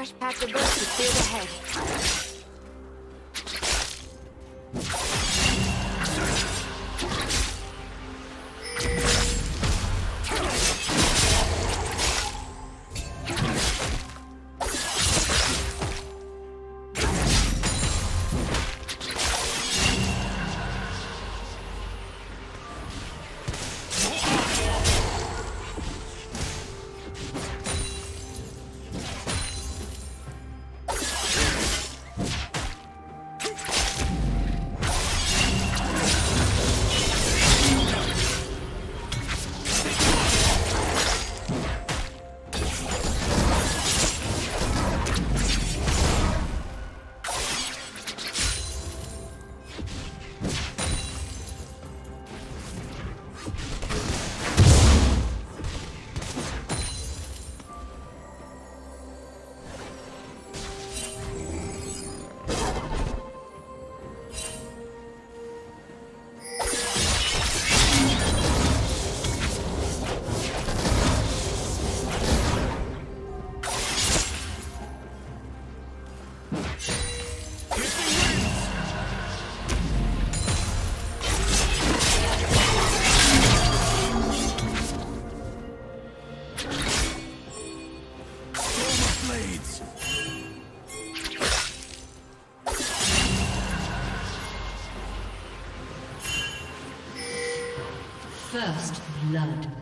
Fresh patch of birds to clear the head. Blood.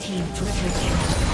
Team triple kill.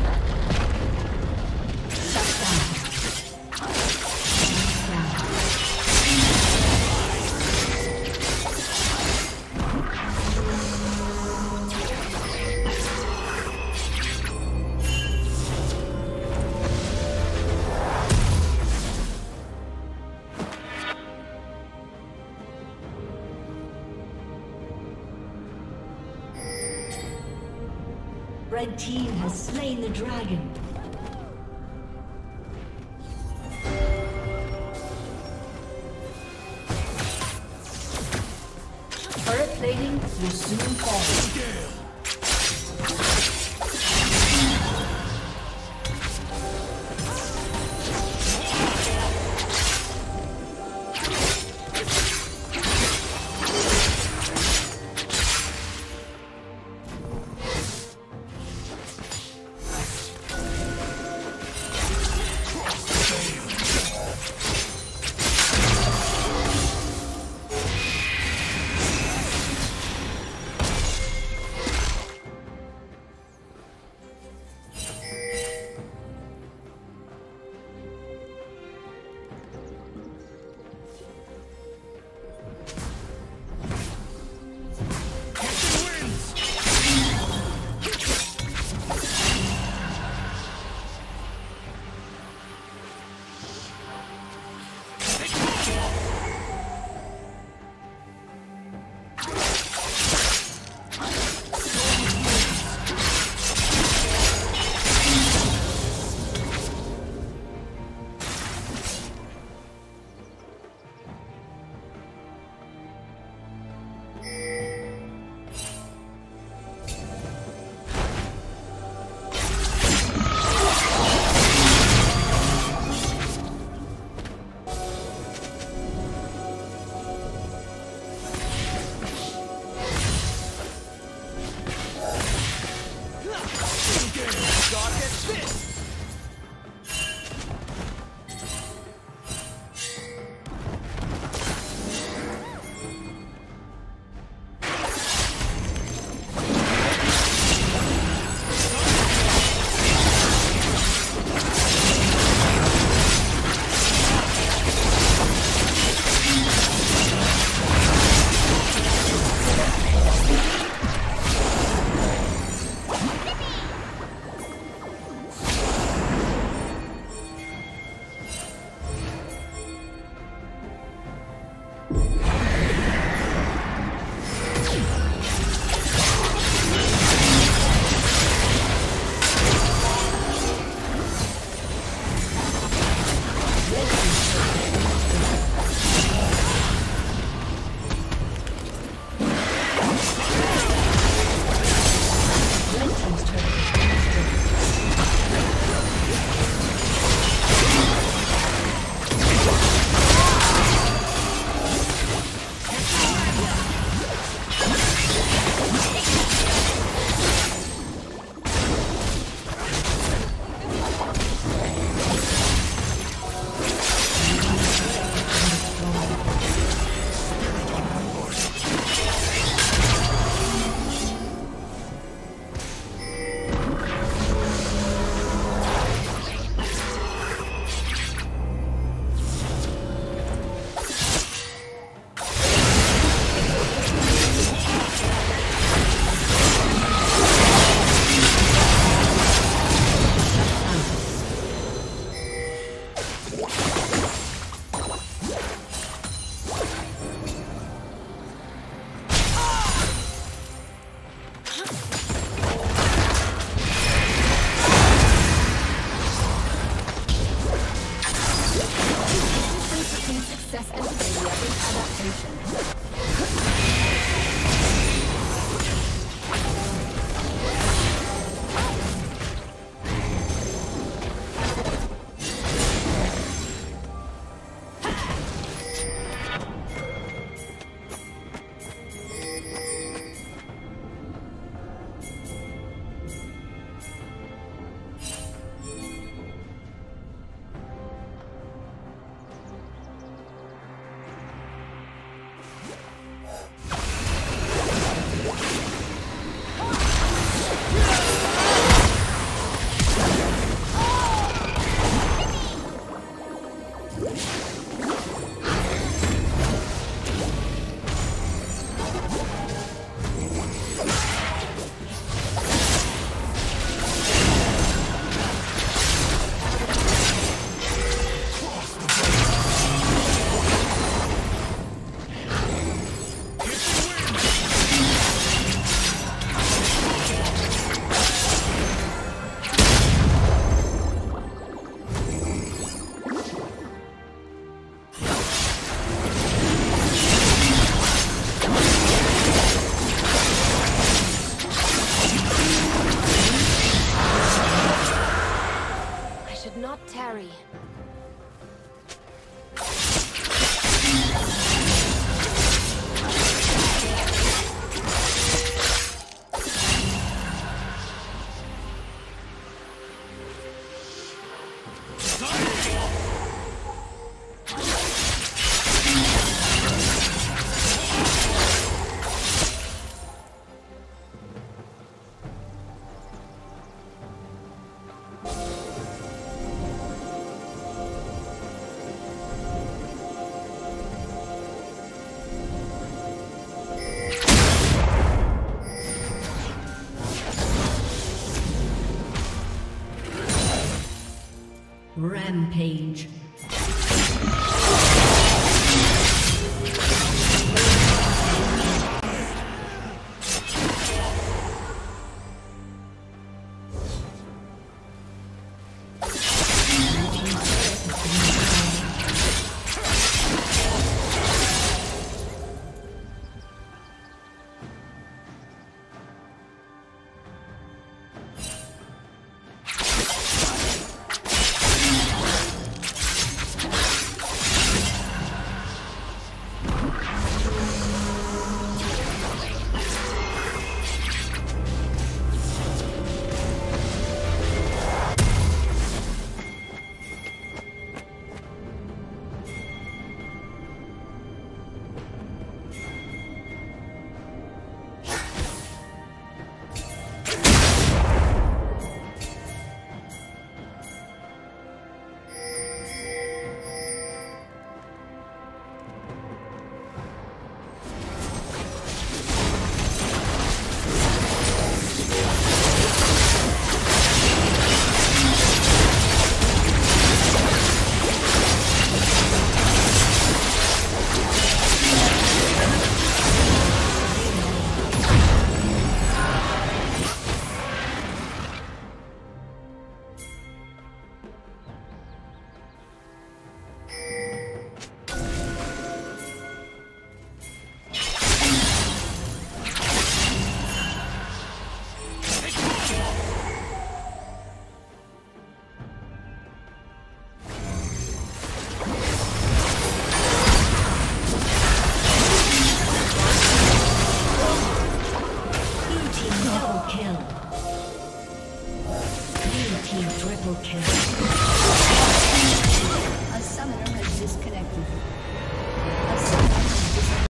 dragon. Turret plating will soon fall.